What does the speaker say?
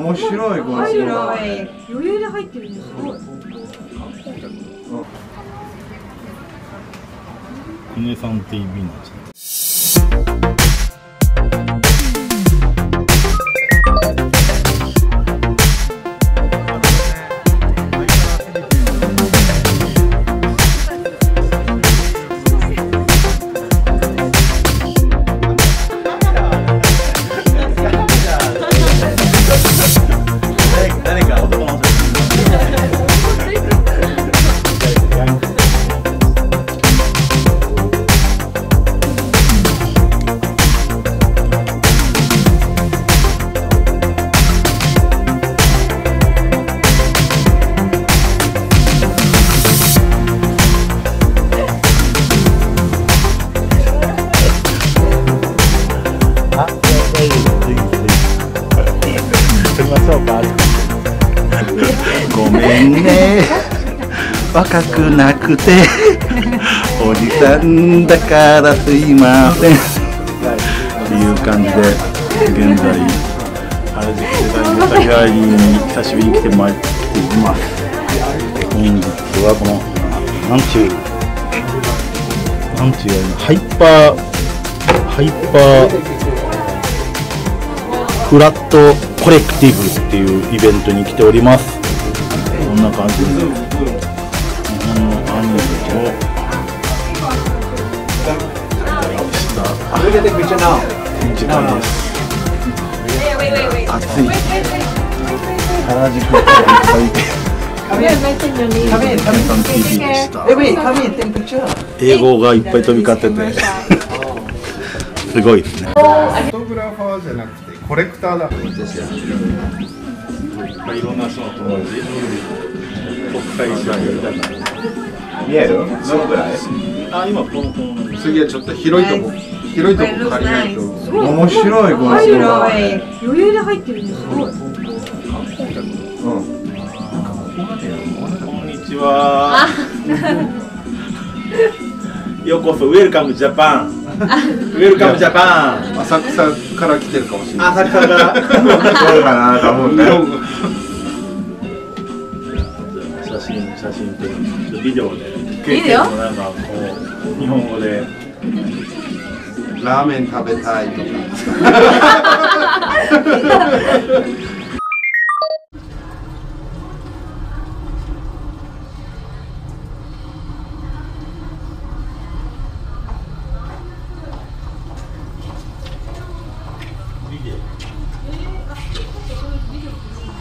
面白いこの人余裕で入ってるんですすごいコネさん TV なんですねごめんね。若くなくておじさんだからすいません。っていう感じで現在原宿デザインネタギャラリーに久しぶりに来てまいっています。本日はこのなんちゅうなんちゅうやハイパーハイパーフラットコレクティブっていうイベントに来ております。んな感じで。日本のアニメをした展示会です暑い原宿からいっぱい英語がいっぱい飛び交っててすごいですねフォトグラファーじゃなくてコレクターだいろんな人の友達見える？どのぐらい？あ今このこの。次はちょっと広いとこ。広いとこ借りないと。面白いこの人。入るの余裕で入ってるんです。すごい。うんこんにちは。ようこそ Welcome Japan Welcome Japan 浅草から来てるかもしれない。浅草から。そうかなと思って。写真写真とビデオで結構なんかこう日本語でラーメン食べたいとかビデオ。